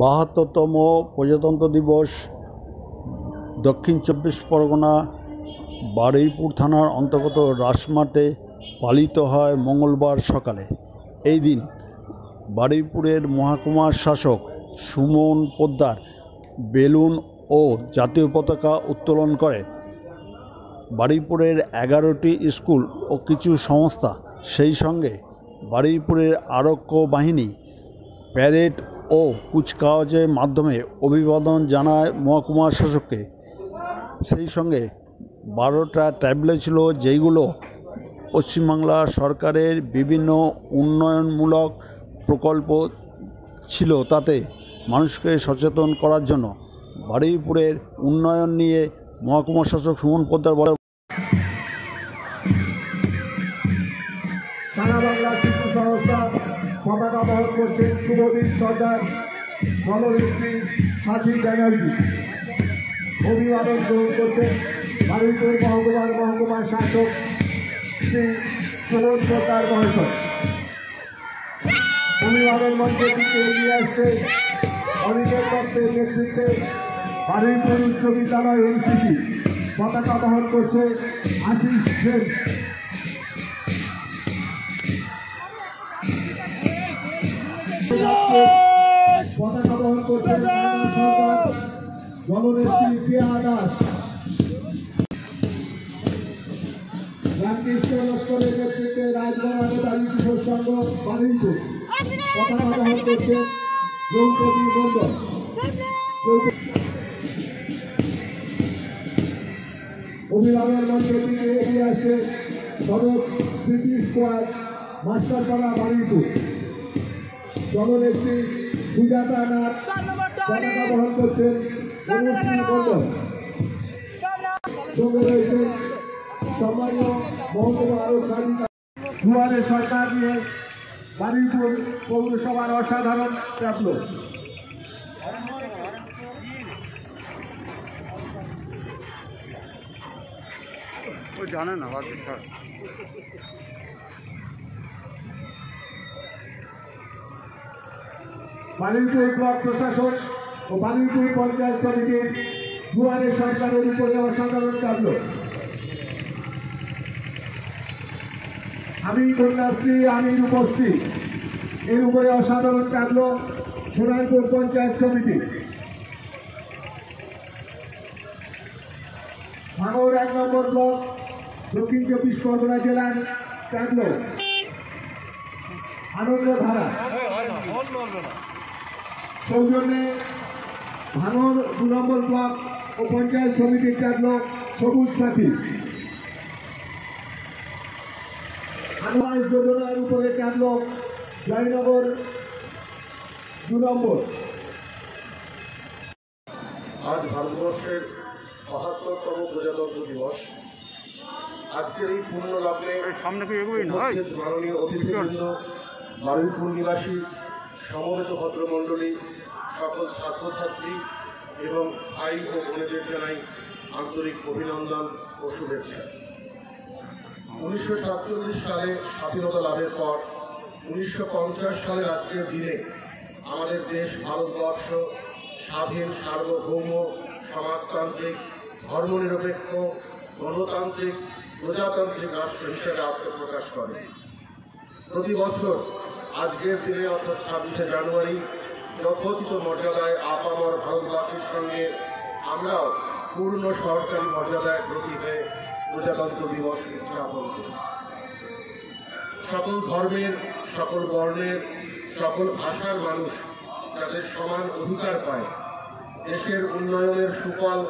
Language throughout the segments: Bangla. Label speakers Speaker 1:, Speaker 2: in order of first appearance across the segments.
Speaker 1: বাহাত্তরতম প্রজাতন্ত্র দিবস, দক্ষিণ চব্বিশ পরগনা, বারুইপুর থানার অন্তর্গত রাসমাটে পালিত হয় মঙ্গলবার সকালে। এই দিন বারুইপুরের মহকুমার শাসক সুমন পোদ্দার বেলুন ও জাতীয় পতাকা উত্তোলন করে। বারুইপুরের এগারোটি স্কুল ও কিছু সংস্থা সেই সঙ্গে বারুইপুরের আরক্ষ বাহিনী প্যারেড ও কুচকাওয়াজের মাধ্যমে অভিবাদন জানায় মহকুমা শাসককে। সেই সঙ্গে বারোটা ট্যাবলো ছিল, যেইগুলো পশ্চিমবাংলা সরকারের বিভিন্ন উন্নয়নমূলক প্রকল্প ছিল, তাতে মানুষকে সচেতন করার জন্য বারুইপুরের উন্নয়ন নিয়ে মহকুমা শাসক সুমন পোদ্দার বলে
Speaker 2: সারা বাংলা শিশু সংস্থা পতাকা বহন করছেন শুভদীপ সরকার জননেত্রী সাথী ব্যানার্জি। অভিবাদন গ্রহণ করছেন বারুইপুর মহকুমার মহকুমার শাসক শ্রী সুমন সরকার মহাশয়। অভিবাদন মঞ্চে দিকে এগিয়ে আসছে অনিকের দত্তের নেতৃত্বে বারুইপুর উচ্চ বিদ্যালয় এনসিসি। পতাকা বহন করছে আশিস সেন। জননেত্রী প্রিয়া দাস। রামকৃষ্ণ লস্করের নেতৃত্বে রাজগড় আবেদারি কিশোর সংঘ বারুইপুর পতাকা করছেন দ্রৌপদী অভিভাবক এগিয়ে আসছে সিটি স্কোয়ার মাস্টারপাড়া বারুইপুর জননেত্রী সুজাতা নাথ পতাকা বহন করছেন অনুশ্রী মণ্ডল সঙ্গে রয়েছে সম্মানীয় মহকুমা সরকার নিয়ে বারুইপুর পৌরসভার অসাধারণ ট্যাবলো
Speaker 1: জানে না
Speaker 2: বারুইপুর ব্লক প্রশাসন ও বারুইপুর পঞ্চায়েত সমিতির দুয়ারে সরকারের উপরে অসাধারণ ট্যাবলো আমি কন্যাশ্রী, আমি উপস্থিত এর উপরে অসাধারণ ট্যাবলো সোনারপুর পঞ্চায়েত সমিতি। ভাঙর এক নম্বর ব্লক, দক্ষিণ চব্বিশ পরগনা জেলার ট্যাবলো আনন্দধারা সৌজন্যে ভাঙর দু নম্বর ব্লক ও পঞ্চায়েত সমিতির ট্যাবলো সবুজ সাথী। আনোয়ার যোজনার উপরে ট্যাবলো জয়নগর দু নম্বর।
Speaker 3: আজ ভারতবর্ষের বাহাত্তরতম প্রজাতন্ত্র দিবস। আজকের এই পূর্ণ লগ্নে
Speaker 1: সামনে
Speaker 3: মাননীয় অতিথিবৃন্দ বারুইপুর নিবাসী সমবেত ভদ্রমণ্ডলী, সকল ছাত্রছাত্রী এবং ভাই ও বোনেদের জানাই আন্তরিক অভিনন্দন ও শুভেচ্ছা। উনিশশো সাতচল্লিশ সালে স্বাধীনতা লাভের পর, উনিশশো সালের আজকের দিনে আমাদের দেশ ভারতবর্ষ স্বাধীন, সার্বভৌম, সমাজতান্ত্রিক, ধর্মনিরপেক্ষ, গণতান্ত্রিক, প্রজাতান্ত্রিক রাষ্ট্র হিসেবে আত্মপ্রকাশ করে। প্রতি বছর আজকের দিনে, অর্থাৎ ছাব্বিশে জানুয়ারি, যথোচিত মর্যাদায় আপামর ভারতবাসীর সঙ্গে আমরাও পূর্ণ সরকারি মর্যাদায় ব্রতী হয়ে প্রজাতন্ত্র দিবস উদযাপন করি। সকল ধর্মের, সকল বর্ণের, সকল ভাষার মানুষ যাতে সমান অধিকার পায়, দেশের উন্নয়নের সুফল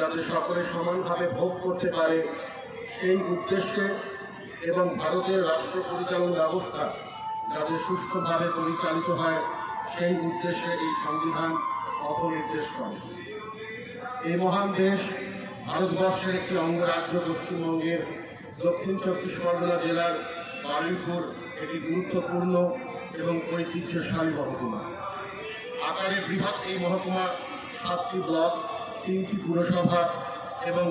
Speaker 3: যাতে সকলে সমানভাবে ভোগ করতে পারে, সেই উদ্দেশ্যে এবং ভারতের রাষ্ট্র পরিচালন ব্যবস্থা যাতে সুষ্ঠুভাবে পরিচালিত হয়, সেই উদ্দেশ্যে এই সংবিধান অপনির্দেশ করে। এই মহান দেশ ভারতবর্ষের একটি অঙ্গরাজ্য পশ্চিমবঙ্গের দক্ষিণ চব্বিশ পরগনা জেলার বারুইপুর একটি গুরুত্বপূর্ণ এবং ঐতিহ্যশালী মহকুমা। আকারে বৃহৎ এই মহকুমা সাতটি ব্লক, তিনটি পুরসভা এবং